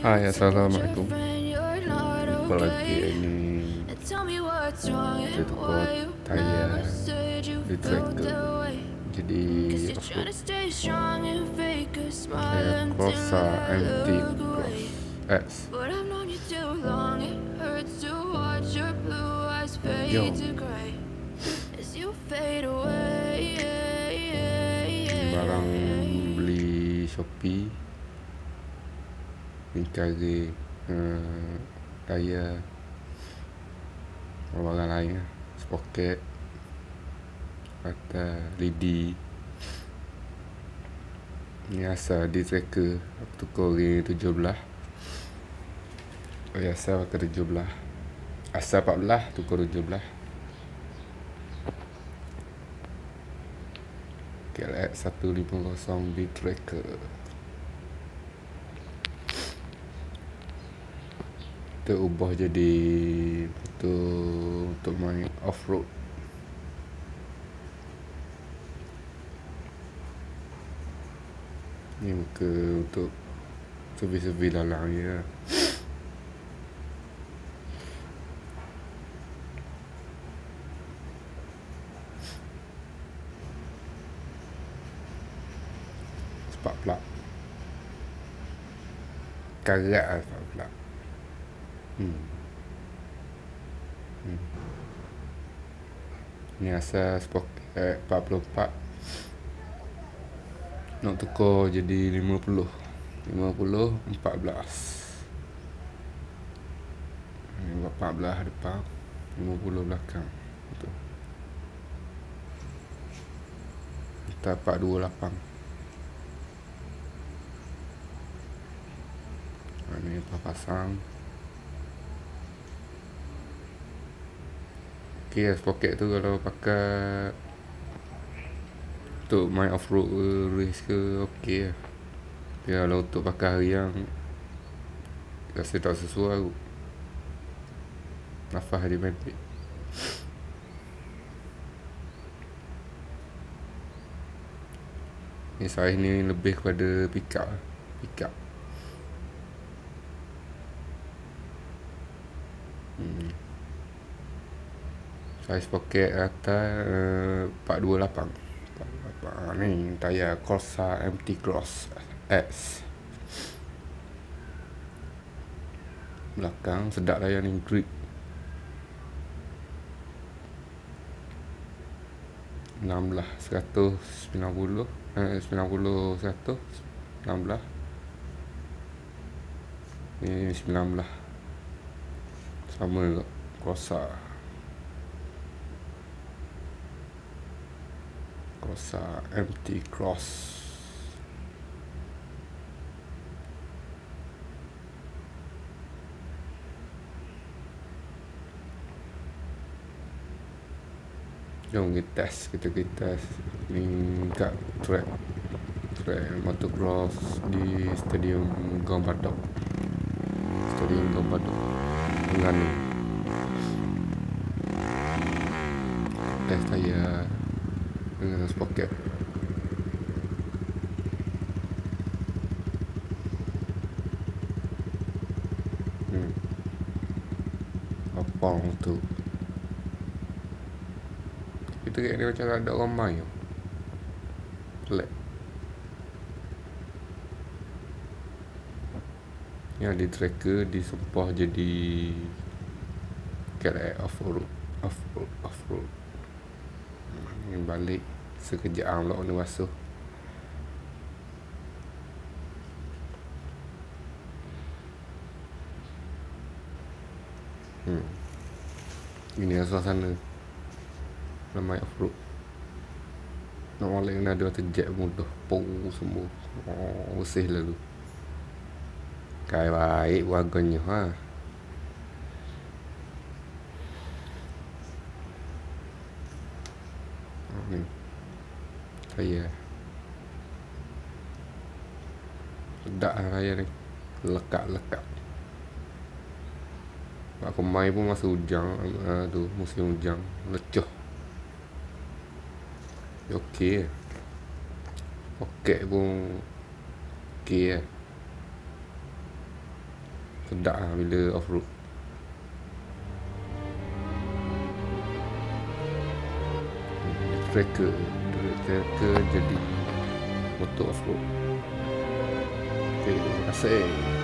Hai, Assalamualaikum Jumpa lagi ini Kita tukar tayar Di tracker Jadi Aku Saya Corsa MT Cross X. Yo Barang beli Shopee mencari uh, daya barang lain lah. sprocket atau lidi ni asal di tracker aku tukar ring 17 oh ya asal pakai 17 asal 14 tukar 17 KLX 150 B tracker kita ubah jadi untuk untuk main off road ni muka untuk servis-servis dalam ni lah. Spark plug. Karat lah spark plug Hmm. Hmm. Ni asal sprocket 44 Nak tukar jadi 50 50 14 Ini 14 depan. 50 belakang. Betul Kita 428 Ini apa pasang Okay lah pocket tu kalau pakai Untuk main off-road ke race ke Okay lah. Tapi kalau untuk pakai harian Rasa tak sesuai aku Nafas dia pendek. Ni saiz ni lebih kepada pick up Pick up Saiz poket atas uh, 428 428 ni tayar Corsa MT Cross X. Belakang sedap lah yang ni grip. 16 190 eh, 90 100 16 ni 19 sama juga Corsa Corsa empty cross Jom kita test Kita kita test. Ni kat track Track motocross Di stadium Gong Stadium Gong Dengan Test tayar dengan spoket hmm. apa tu. Kita kayak ni macam ada orang main. Pelik yang di tracker disempah jadi kerek off-road off-road off-road yang balik sekejap ah pula kena basuh. Hmm. ini lah suasana ramai off road nak balik kena ada terjek mudah. Pung semua. Oh, bersih lalu kai baik wagonnya ha ni saya sedap lah raya ni. Lekat-lekat aku main pun masa hujan uh, tu musim hujan lecoh. Okey. Okey pun okey eh sedap lah bila off tracker tracker jadi motor off road ok terima kasih